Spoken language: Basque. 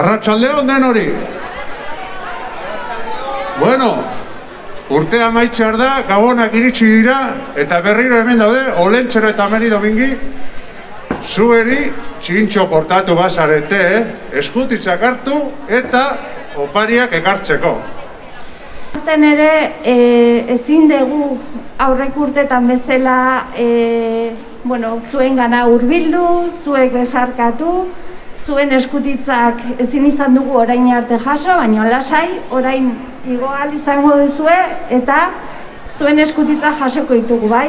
Arratxalde den hori. Bueno, urtea amaitzear da, gabonak iritsi dira, eta berriro hemen daude, olentxero eta meri domingi, zueri txintxo portatu bazarete, eh? eskutitzak hartu eta opariak ekartzeko. Urten ere, e, ezin dugu aurrek urtetan bezala e, bueno, zuen gana urbildu, zuek besarkatu, zuen eskutitzak ezin izan dugu orain arte jaso, baina lasai, orain igoal izango duzue eta zuen eskutitza jasoko ditugu, bai?